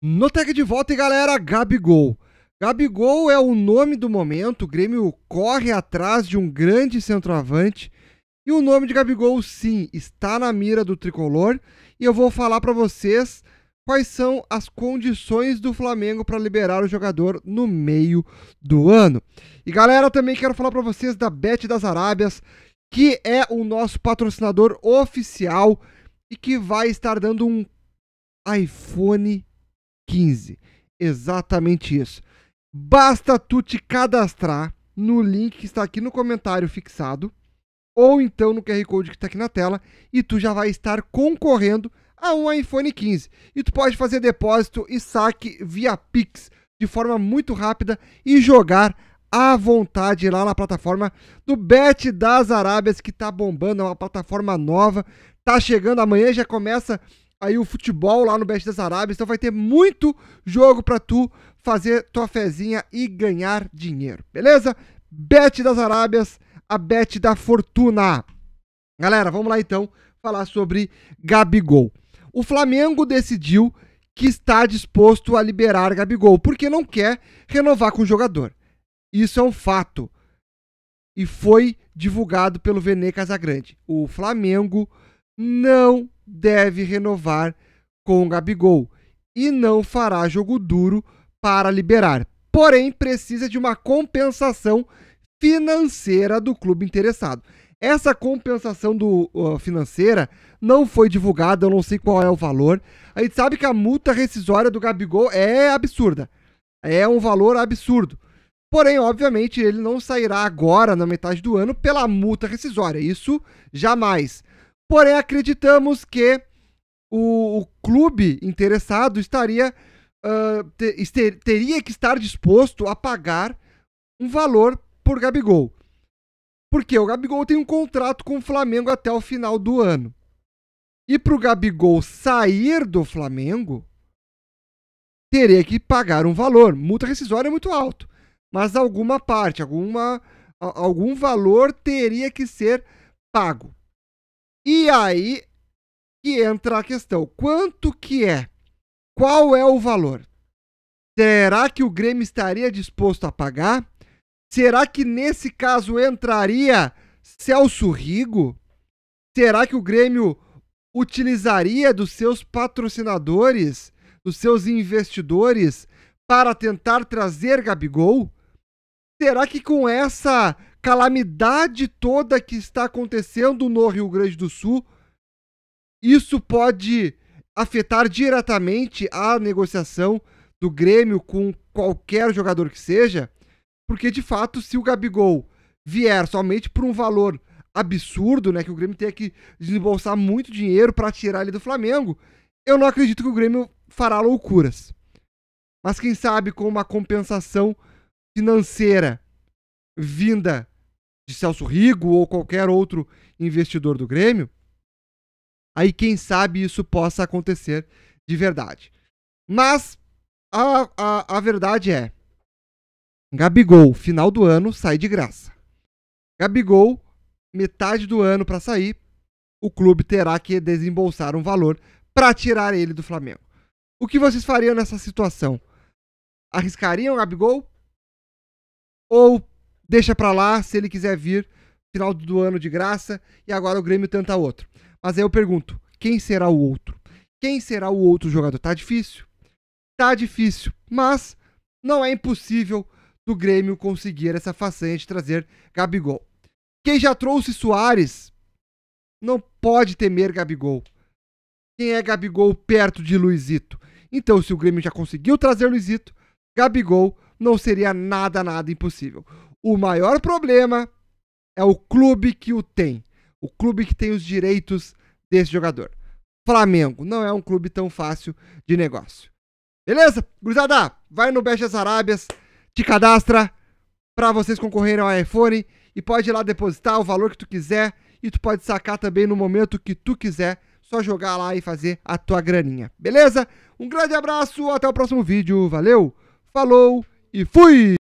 No tag de volta, e galera, Gabigol. Gabigol é o nome do momento, o Grêmio corre atrás de um grande centroavante. E o nome de Gabigol, sim, está na mira do tricolor. E eu vou falar para vocês quais são as condições do Flamengo para liberar o jogador no meio do ano. E galera, também quero falar para vocês da Bet das Arábias, que é o nosso patrocinador oficial e que vai estar dando um iPhone 15. Exatamente isso. Basta tu te cadastrar no link que está aqui no comentário fixado, ou então no QR Code que está aqui na tela, e tu já vai estar concorrendo a um iPhone 15. E tu pode fazer depósito e saque via Pix de forma muito rápida e jogar à vontade lá na plataforma do Bet das Arábias, que tá bombando, é uma plataforma nova, tá chegando amanhã, já começa aí o futebol lá no Bet das Arábias, então vai ter muito jogo para tu fazer tua fezinha e ganhar dinheiro, beleza? Bet das Arábias, a bet da fortuna. Galera, vamos lá então falar sobre Gabigol. O Flamengo decidiu que está disposto a liberar Gabigol, porque não quer renovar com o jogador. Isso é um fato. E foi divulgado pelo Vene Casagrande. O Flamengo não deve renovar com o Gabigol e não fará jogo duro para liberar. Porém, precisa de uma compensação financeira do clube interessado. Essa compensação do, uh, financeira não foi divulgada, eu não sei qual é o valor. A gente sabe que a multa rescisória do Gabigol é absurda. É um valor absurdo. Porém, obviamente, ele não sairá agora, na metade do ano, pela multa rescisória. Isso jamais. Porém, acreditamos que o, o clube interessado estaria uh, te, teria que estar disposto a pagar um valor por Gabigol. Porque o Gabigol tem um contrato com o Flamengo até o final do ano. E para o Gabigol sair do Flamengo, teria que pagar um valor. Multa rescisória é muito alto. Mas alguma parte, alguma, algum valor teria que ser pago. E aí que entra a questão: quanto que é? Qual é o valor? Será que o Grêmio estaria disposto a pagar? Será que nesse caso entraria Celso Rigo? Será que o Grêmio utilizaria dos seus patrocinadores, dos seus investidores, para tentar trazer Gabigol? Será que com essa calamidade toda que está acontecendo no Rio Grande do Sul, isso pode afetar diretamente a negociação do Grêmio com qualquer jogador que seja? Porque de fato, se o Gabigol vier somente por um valor absurdo, né, que o Grêmio tenha que desembolsar muito dinheiro para tirar ele do Flamengo, eu não acredito que o Grêmio fará loucuras. Mas quem sabe com uma compensação financeira vinda de Celso Rigo ou qualquer outro investidor do Grêmio, aí quem sabe isso possa acontecer de verdade. Mas a, a, a verdade é: Gabigol, final do ano, sai de graça. Gabigol, metade do ano para sair, o clube terá que desembolsar um valor para tirar ele do Flamengo. O que vocês fariam nessa situação? Arriscariam o Gabigol? Ou deixa para lá, se ele quiser vir, final do ano de graça, e agora o Grêmio tenta outro. Mas aí eu pergunto, quem será o outro? Quem será o outro jogador? Tá difícil? Tá difícil, mas não é impossível do Grêmio conseguir essa façanha de trazer Gabigol. Quem já trouxe Soares não pode temer Gabigol. Quem é Gabigol perto de Luizito? Então, se o Grêmio já conseguiu trazer Luizito, Gabigol não seria nada, nada impossível. O maior problema é o clube que o tem. O clube que tem os direitos desse jogador. Flamengo não é um clube tão fácil de negócio. Beleza? Gurizada, vai no Best das Arábias, te cadastra para vocês concorrerem ao iPhone e pode ir lá depositar o valor que tu quiser e tu pode sacar também no momento que tu quiser. Só jogar lá e fazer a tua graninha. Beleza? Um grande abraço, até o próximo vídeo. Valeu, falou e fui!